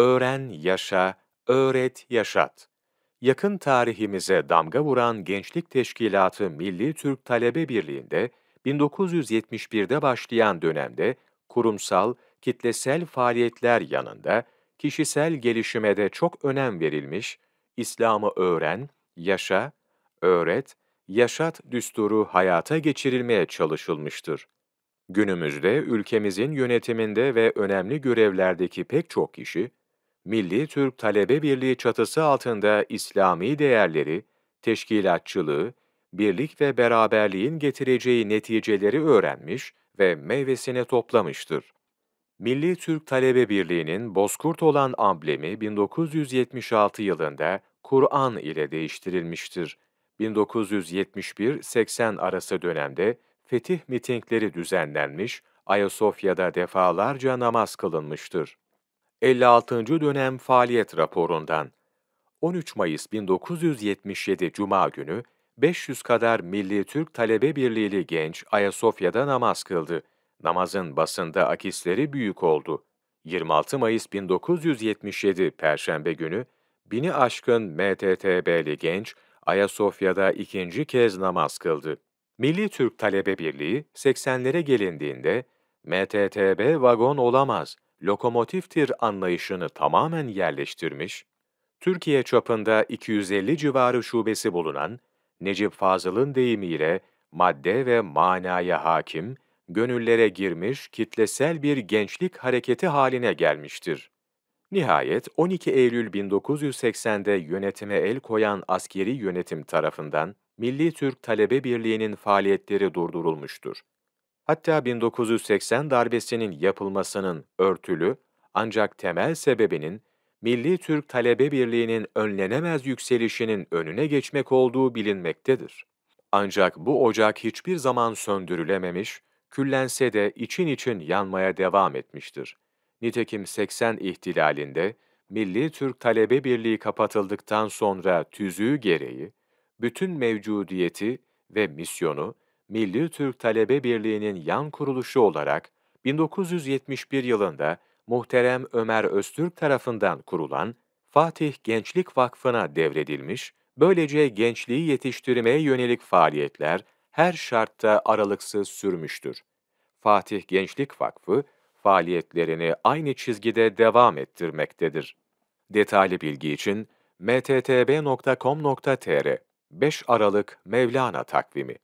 Öğren, yaşa, öğret, yaşat. Yakın tarihimize damga vuran Gençlik Teşkilatı Milli Türk Talebe Birliği'nde 1971'de başlayan dönemde kurumsal, kitlesel faaliyetler yanında kişisel gelişime de çok önem verilmiş, İslam'ı öğren, yaşa, öğret, yaşat düsturu hayata geçirilmeye çalışılmıştır. Günümüzde ülkemizin yönetiminde ve önemli görevlerdeki pek çok kişi, Milli Türk Talebe Birliği çatısı altında İslami değerleri, teşkilatçılığı, birlik ve beraberliğin getireceği neticeleri öğrenmiş ve meyvesini toplamıştır. Milli Türk Talebe Birliği'nin bozkurt olan amblemi 1976 yılında Kur'an ile değiştirilmiştir. 1971-80 arası dönemde fetih mitingleri düzenlenmiş, Ayasofya'da defalarca namaz kılınmıştır. 56. dönem faaliyet raporundan 13 Mayıs 1977 Cuma günü 500 kadar Milli Türk Talebe Birliği'li genç Ayasofya'da namaz kıldı. Namazın basında akisleri büyük oldu. 26 Mayıs 1977 Perşembe günü, bini aşkın MTTB'li genç Ayasofya'da ikinci kez namaz kıldı. Milli Türk Talebe Birliği 80'lere gelindiğinde MTTB vagon olamaz, lokomotiftir anlayışını tamamen yerleştirmiş, Türkiye çapında 250 civarı şubesi bulunan Necip Fazıl'ın deyimiyle madde ve manaya hakim, gönüllere girmiş kitlesel bir gençlik hareketi haline gelmiştir. Nihayet 12 Eylül 1980'de yönetime el koyan askeri yönetim tarafından Milli Türk Talebe Birliği'nin faaliyetleri durdurulmuştur. Hatta 1980 darbesinin yapılmasının örtülü ancak temel sebebinin Milli Türk Talebe Birliği'nin önlenemez yükselişinin önüne geçmek olduğu bilinmektedir. Ancak bu ocak hiçbir zaman söndürülememiş, küllense de için için yanmaya devam etmiştir. Nitekim 80 ihtilalinde Milli Türk Talebe Birliği kapatıldıktan sonra tüzüğü gereği, bütün mevcudiyeti ve misyonu Milli Türk Talebe Birliği'nin yan kuruluşu olarak 1971 yılında muhterem Ömer Öztürk tarafından kurulan Fatih Gençlik Vakfı'na devredilmiş, böylece gençliği yetiştirmeye yönelik faaliyetler her şartta aralıksız sürmüştür. Fatih Gençlik Vakfı, faaliyetlerini aynı çizgide devam ettirmektedir. Detaylı bilgi için mttb.com.tr 5 Aralık Mevlana Takvimi